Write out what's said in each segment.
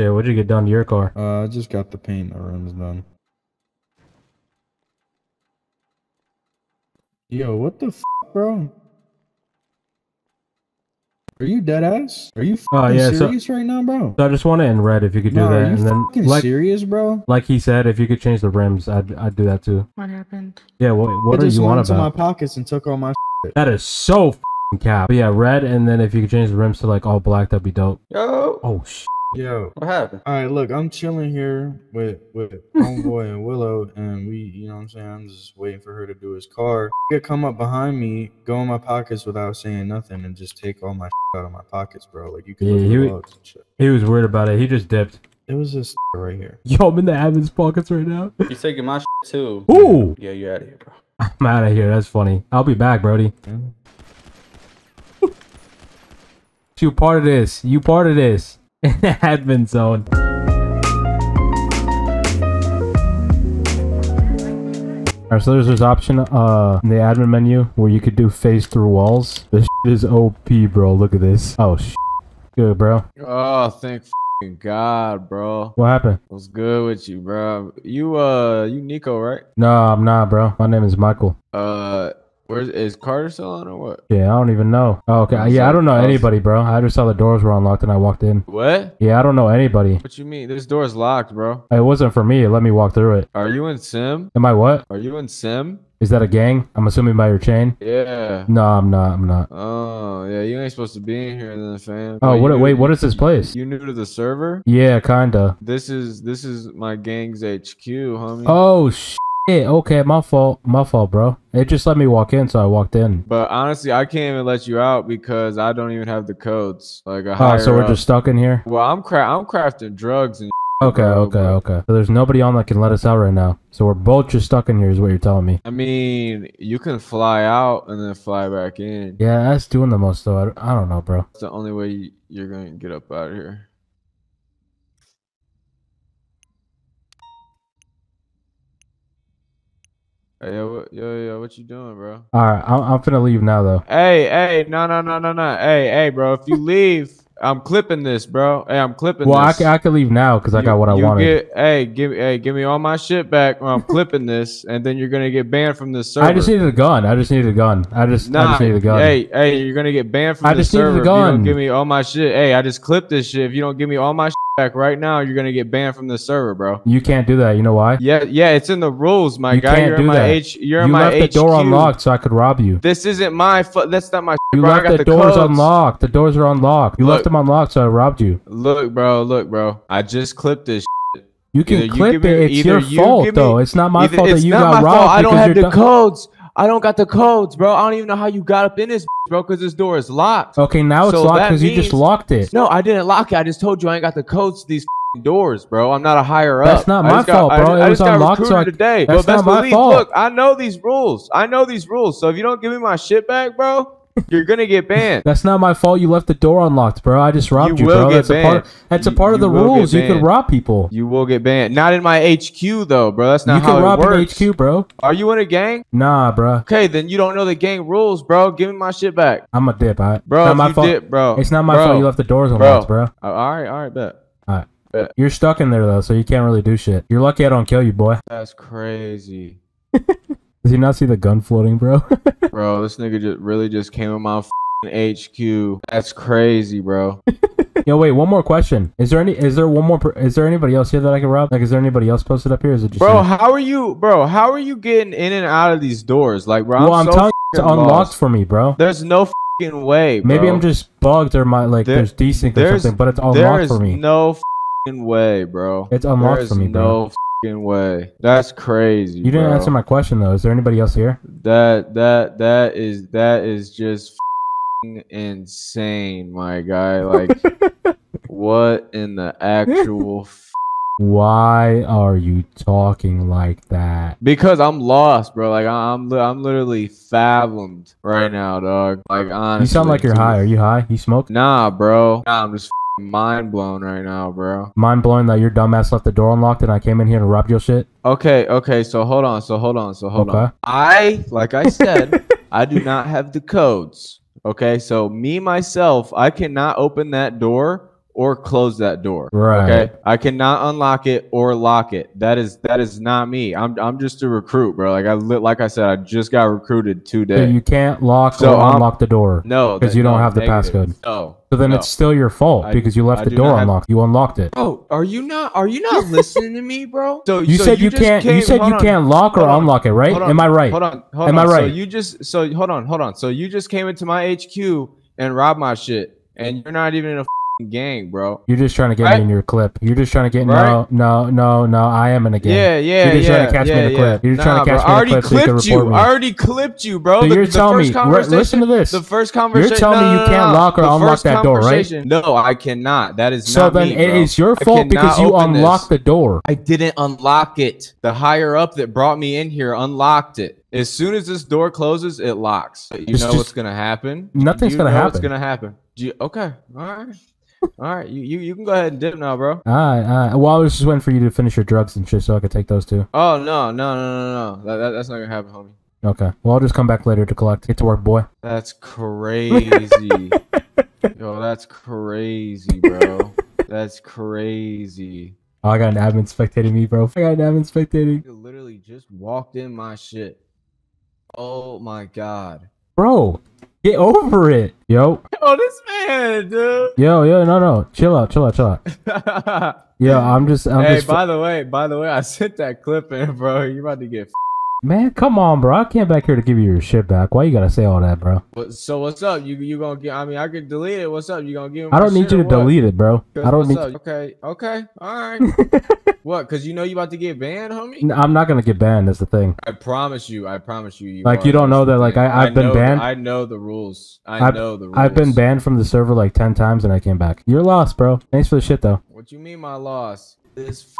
Yeah, what'd you get done to your car? Uh, I just got the paint the rims done. Yo, what the f, bro? Are you dead ass? Are you fucking yeah, so- serious right now, bro? So I just want it in red if you could do No, that, are you and then like serious, bro? like he said, if you could change the rims, I'd I'd do that too. What happened? Yeah, what what I are just you on went into my pockets and took all my. That is so fing cap. But yeah, red, and then if you could change the rims to like all black, that'd be dope. Yo, Oh sh. Yo, what happened? all right, look, I'm chilling here with with homeboy and Willow, and we, you know, what I'm saying, I'm just waiting for her to do his car. He come up behind me, go in my pockets without saying nothing, and just take all my out of my pockets, bro. Like you can Yeah, look at he the w- logs and shit. He was weird about it. He just dipped. It was this right here. Yo, I'm in the admin's pockets right now. He's taking my shit too? Ooh. Yeah, you're out of here, bro. I'm out of here. That's funny. I'll be back, Brody. Yeah. You part of this. You part of this. admin zone. Alright, so there's this option uh in the admin menu where you could do phase through walls. This is OP, bro. Look at this. Oh, sh- good, bro. Oh, thank God, bro. What happened? What's good with you, bro? You uh, you Nico, right? No, I'm not, bro. My name is Michael. Uh, where's is Carter still on or what? Yeah, I don't even know. Oh, okay. Yeah, I don't know anybody, bro. I just saw the doors were unlocked and I walked in. What? Yeah, I don't know anybody. What you mean? This door's locked, bro. It wasn't for me. It let me walk through it. Are you in Sim? Am I what? Are you in Sim? Is that a gang? I'm assuming by your chain. Yeah. No, I'm not. I'm not. Oh, yeah. You ain't supposed to be in here, then, fam. Oh, what? Wait, what is this place? You new to the server? Yeah, kinda. This is this is my gang's HQ, homie. Oh shit. Okay, my fault. My fault, bro. It just let me walk in, so I walked in. But honestly, I can't even let you out because I don't even have the codes. Like a Oh, so we're up. just stuck in here. Well, I'm cra- I'm crafting drugs and Okay, okay, okay. So there's nobody on that can let us out right now. So we're both just stuck in here, is what you're telling me. I mean, you can fly out and then fly back in. Yeah, that's doing the most though. I, I don't know, bro. That's the only way you- you're gonna get up out of here. Hey, yo, yo, yo, what you doing, bro? All right, I'm, I'm finna leave now though. Hey, hey, no, no, no, no, no. Hey, hey, bro, if you leave, I'm clipping this, bro. Hey, I'm clipping Well, I, this. ca- I could leave now because I got what I you wanted. Get, hey, give me, hey, give me all my shit back. I'm clipping this, and then you're gonna get banned from this server. I just needed a gun. I just needed a gun. I just, I just needed a gun. hey, hey, you're gonna get banned from I the just needed a server if you don't gun. give me all my shit. Hey, I just clipped this shit. If you don't give me all my shit back right now, you're gonna get banned from the server, bro. You can't do that. You know why? Yeah, yeah, it's in the rules, my You guy. can't You're in do my that. H. You're you in my left the door unlocked so I could rob you. This isn't my. Fu- that's not my. You bro. Left the, the doors codes. unlocked. The doors are unlocked. You Look. left them unlocked, so I robbed you. Look, bro. Look, bro. I just clipped this. You can Either clip give it. me- It's your you fault, me- though. It's not my Either- fault that you got robbed fault. I don't have the codes. I don't got the codes, bro. I don't even know how you got up in this, bro, because this door is locked. Okay, now it's So locked because you just locked it. No, I didn't lock it. I just told you I ain't got the codes to these f***ing doors, bro. I'm not a higher up. That's not my just got- fault, I bro. It I was unlocked, so I- today. that's best not my fault. look, I know these rules. I know these rules. So if you don't give me my shit back, bro, you're gonna get banned. That's not my fault. You left the door unlocked, bro. I just robbed you, You will bro. get That's a part. banned. That's a part of the rules. You can rob people. You will get banned. Not in my HQ though, bro. That's not You how can it rob an. HQ, bro. Are you in a gang? Nah, bro. Okay, then you don't know the gang rules, bro. Give me my shit back, I'm a dip, alright? bro. It's not my you fault. did, bro. It's not my Bro. fault you left the doors unlocked, bro. Uh, all right, all right, bet. You're stuck in there though, so you can't really do shit. You're lucky I don't kill you, boy. That's crazy, Does he not see the gun floating, bro? bro. This nigga just really just came in my f***ing HQ. That's crazy, bro. Yo, wait. One more question. Is there any? Is there one more? Is there anybody else here that I can rob? Like, is there anybody else posted up here? Is it just Bro, you? how are you, bro? How are you getting in and out of these doors? Like, bro, well, I'm, I'm so telling you, it's unlocked for me, bro. There's no f***ing way. Maybe. I'm just bugged or my like There- there's desync or there's- something, but it's unlocked for me. no f***ing way, bro. It's unlocked for me, bro. no way. That's crazy. You didn't bro. answer my question though. Is there anybody else here? That that that is that is just insane, my guy. Like, what in the actual? Why are you talking like that? because I'm lost, bro. Like I'm I'm literally fathomed right now, dog. Like honestly, You sound like you're high. Are you high? You smoke? Nah, bro. Nah, I'm just mind blown right now, bro. Mind blowing that your dumbass left the door unlocked and I came in here and robbed your shit. Okay, okay. So hold on. So hold on. So hold on. I, like I said, I do not have the codes. Okay, so me myself, I cannot open that door or close that door. Right. Okay. I cannot unlock it or lock it. That is that is not me. I'm I'm just a recruit, bro. Like I like I said, I just got recruited So today. you can't lock So, or um, unlock the door. No, because you don't no, have the negative. passcode. No. So then no. it's still your fault I- because you left I the door not have- unlocked. You unlocked it. Oh, are you not? Are you not listening to me, bro? So You so said you, can't. You said you on, can't lock or on, unlock it, right? on, Am I right? Hold on, hold Am on. I So right? you just so hold on, hold on. So you just came into my HQ and robbed my shit, and you're not even in a f***ing gang, bro. You're just trying to get Right? me in your clip. You're just trying to get Right? no, no, no, no. I am in a game. Yeah, yeah, You're just yeah. trying to catch me yeah, in the yeah. clip. You're just trying to catch bro, me in the already clip so you can clipped you. me. I already clipped you, bro. So The- you're the telling first me. Conversation- listen to this. The first conversation. You're telling me no, you can't no. lock or unlock that door, right? No, I cannot. That is So not then me, it is your fault because you unlocked this. the door. I didn't unlock it. The higher up that brought me in here unlocked it. As soon as this door closes, it locks. You It's know just- what's gonna happen? Nothing's You gonna know What's gonna happen? Do you, okay. All right. All right. You, you you can go ahead and dip now, bro. Alright, alright. Well, I was just waiting for you to finish your drugs and shit so I could take those too. Oh no no no no no. That, that, that's not gonna happen, homie. Okay. Well, I'll just come back later to collect. Get to work, boy. That's crazy. Yo, that's crazy, bro. That's crazy. Oh, I got an admin spectating me, bro. I got an admin spectating. You literally just walked in my shit. Oh my god. Bro, get over it. Yo, Oh, this man, dude. yo, yo, no, no. Chill out, chill out, chill out. Yo, I'm just, I'm hey, just. by the way, by the way, I sent that clip in, bro. You about to get. F- Man, come on, bro. I came back here to give you your shit back. Why you gotta say all that, bro? What- so what's up? You you gonna get? I mean, I could delete it. What's up? You gonna give? me I don't need shit you to what? delete it, bro. I don't what's need. up? Okay, okay, all right. what? Cause you know you about to get banned, homie. I'm not gonna get banned. That's the thing. I promise you. I promise you. you Like, you don't know that, like. I- I've been know the- banned? I know the rules. I I've- know the rules. I've been banned from the server like ten times and I came back. You're lost, bro. Thanks for the shit though. What you mean, my loss? This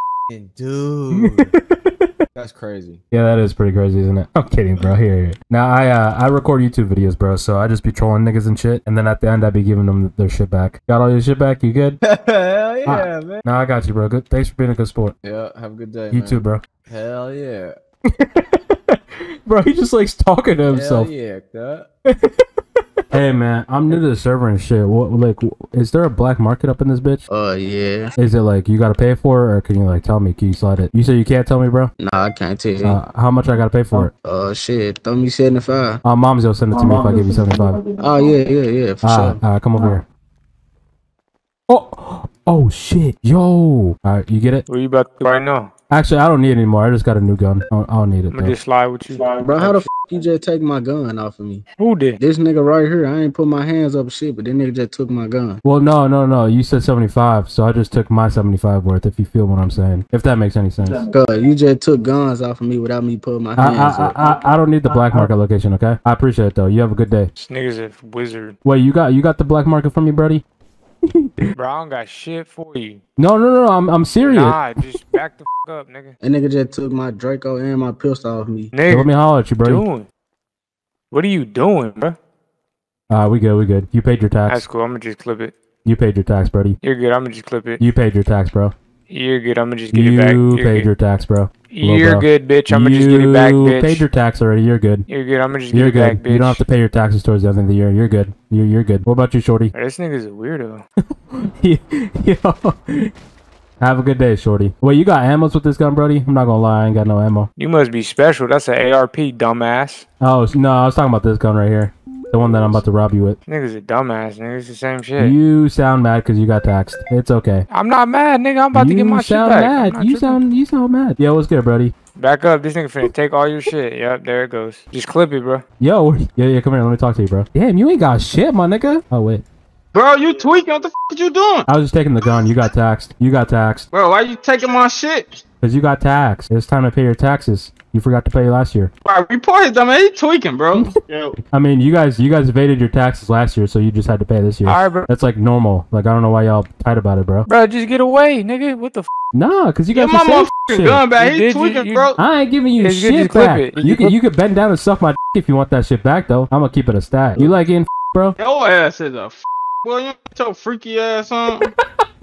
dude. That's crazy. Yeah, that is pretty crazy, isn't it? I'm kidding, bro. Here, here. Now I uh, I record YouTube videos, bro. So I just be trolling niggas and shit, and then at the end I be giving them their shit back. Got all your shit back? You good? Hell yeah, man. No, I got you, bro. Good. Thanks for being a good sport. Yeah. Have a good day. You man. too, bro. Hell yeah. bro, he just likes talking to himself. Hell yeah. That. Hey, man, I'm new to the server and shit. What, like, is there a black market up in this bitch? Uh, yeah. Is it like you gotta pay for it, or can you like tell me? Can you slide it? You say you can't tell me, bro. Nah, I can't tell you. Uh, how much I gotta pay for it? Uh, shit. Throw me 75. Uh, mom's gonna send it to me if I give you seventy five. Oh, yeah, yeah, yeah, for Alright, sure. alright, come over here. Oh, oh shit, yo! Alright, you get it? What you about to do right now? Actually, I don't need it anymore. I just got a new gun. I don't, I don't need it. I'm gonna Though. just slide with you. Bro, how the f you just take my gun off of me? Who did? This nigga right here, I ain't put my hands up shit, but this nigga just took my gun. Well, no, no, no. You said seventy five, so I just took my seventy five worth. If you feel what I'm saying, if that makes any sense. Cause you just took guns off of me without me putting my hands I, up. I, I don't need the black market location. Okay, I appreciate it though. You have a good day. This nigga's a wizard. Wait, you got you got the black market for me, Brody? Bro, I don't got shit for you. No, no, no. I'm I'm serious. Nah, just back the f up, nigga. That nigga just took my Draco and my pistol off me. Nigga, Let me holler at you, Brody. doing? What are you doing, bro? Ah, we good, we good. You paid your tax. That's cool. I'm gonna just clip it. You paid your tax, buddy. You're good. I'm gonna just clip it. You paid your tax, bro. You're good. I'm gonna just get it back. You paid good. your tax, bro. You're bro. good, bitch. I'm gonna just get it back, bitch. You paid your tax already. You're good. You're good. I'm gonna just You're get it good. back, bitch. You don't have to pay your taxes towards the end of the year. You're good. You're you're good. What about you, Shorty? This nigga's a weirdo. Yo. Have a good day, Shorty. Wait, you got ammos with this gun, Brody? I'm not gonna lie, I ain't got no ammo. You must be special. That's an ARP, dumbass. Oh no, I was talking about this gun right here. The one that I'm about to rob you with. Nigga's a dumbass, nigga. It's the same shit. You sound mad because you got taxed. It's okay. I'm not mad, nigga. I'm about to you get my shit back. Mad. You tripping. sound you sound mad. Yo, what's good, Brody? Back up. This nigga finna take all your shit. Yep, there it goes. Just clip it, bro. Yo, yeah, yeah, come here. Let me talk to you, bro. Damn, you ain't got shit, my nigga. Oh wait, Bro, you tweaking? What the f you doing? I was just taking the gun. You got taxed. You got taxed Bro, why you taking my shit? because you got taxed. It's time to pay your taxes. You forgot to pay last year. Bro, report his dumb ass. He tweaking, bro. Yo. I mean, you guys, you guys evaded your taxes last year, so you just had to pay this year. All right, bro. That's like normal. Like I don't know why y'all tight about it, bro. Bro, just get away, nigga. What the f? Nah, because you got Get my motherfucking shit. gun back. You He you- tweaking, you- bro. I ain't giving you Yeah, shit just clip back. it. You can you can bend down and suck my dick if you want that shit back though. I'm gonna keep it a stat. You like getting bro? Your ass is a f. Boy, you Get your freaky ass on.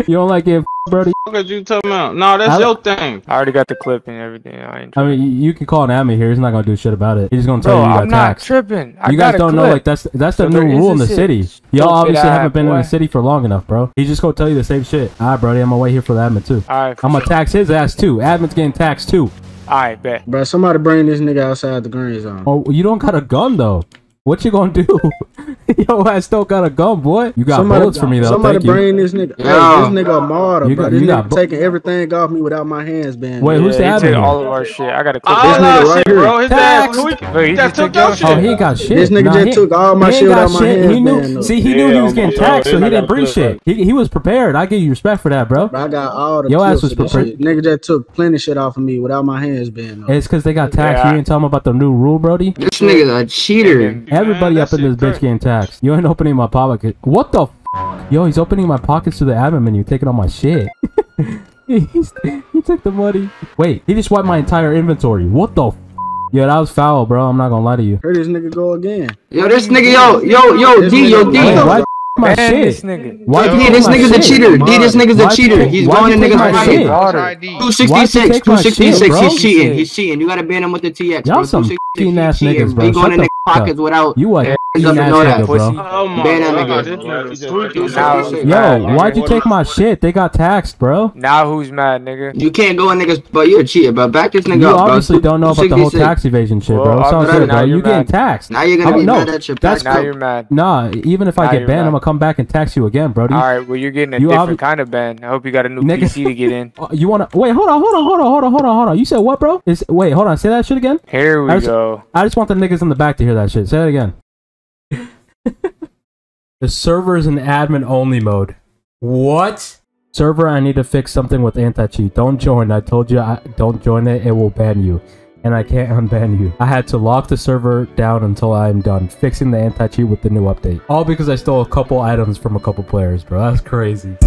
You don't like it, Brody? What are you talking about? No, that's I- your thing. I already got the clip and everything. I ain't I mean, you- you can call an admin here. He's not gonna do shit about it. He's just gonna tell Bro, you you got I'm not tripping. I you guys a don't know like that's that's the So new rule in the city. Y'all obviously haven't been in the city for long enough, bro. He's just gonna tell you the same shit. All right, Brody, I'm gonna wait here for the admin too. All right, I'm gonna tax his ass too. Admin's getting taxed too. All right, bet. Bro, somebody bring this nigga outside the green zone. Oh, you don't got a gun though. What you gonna do? Yo, I still got a gun, boy. You got somebody, bullets for me though. Somebody Thank you. bring this nigga. Hey, this nigga a martyr, You bro. got- this nigga got taking everything off me without my hands being. Wait, who's the Yeah, he admin took here? all of our shit. I gotta clip. All This nigga ah, right shit, here. bro. His ass Tax. tweaking. Wait, he just took took your your shit. Oh, he got shit. This nigga Nah, just he- took all my shit without got my hands He knew. being. See, he Yeah, knew he was getting taxed, so he didn't bring shit. He, he was prepared. I give you respect for that, bro. Bro, I got all the Your ass was prepared. Nigga just took plenty shit off of me without my hands being. up. It's because they got taxed. You didn't tell them about the new rule, Brody. This nigga's a cheater. Everybody Man, up in this shit bitch crazy. getting taxed. You ain't opening my pocket. What the? F- Yo, he's opening my pockets to the admin menu, taking all my shit. He's, he took the money. Wait, he just wiped my entire inventory. What the? F- Yo, that was foul, bro. I'm not gonna lie to you. Heard this nigga go again. Yo, this nigga, yo, yo, yo, This D, yo, D. Wait, Yo, why my Man, shit? this nigga. Why D, this nigga's a cheater. D, this nigga's a Why'd cheater. take- He's going you in niggas' my pocket. shit? Water. Why'd you 266, shit. He's cheating. He's cheating. You gotta ban him with the TX. Y'all some 266, cheating ass niggas, bro. He going Shut the pockets without. You a Yeah, cheating doesn't ass know that, bro. Oh my Ban god. nigga. This nigga He's is tweaking. tweaking. Now- Yo, Yo, why'd you take my shit? They got taxed, bro. Now who's mad, nigga? You can't go in niggas, but you're a cheater. But back this nigga You up, bro. obviously don't know about the whole tax evasion shit, bro. It's all good, bro. you're You getting taxed. Now you're gonna don't be know. mad at your That's back. Now you're mad. Nah, even if I get banned, mad. I'm gonna come back and tax you again, Brody. All right, well you're getting a You different kind of ban. I hope you got a new Nigga. PC to get in. You wanna wait? Hold on, hold on, hold on, hold on, hold on, hold on. You said what, bro? Is wait, hold on. Say that shit again. Here we go. I just want the niggas in the back to hear that shit. Say it again. the server is in admin only mode. What? Server, I need to fix something with anti-cheat. Don't join. I told you, I, don't join it. It will ban you. And I can't unban you. I had to lock the server down until I'm done fixing the anti-cheat with the new update. All because I stole a couple items from a couple players, bro. That's crazy.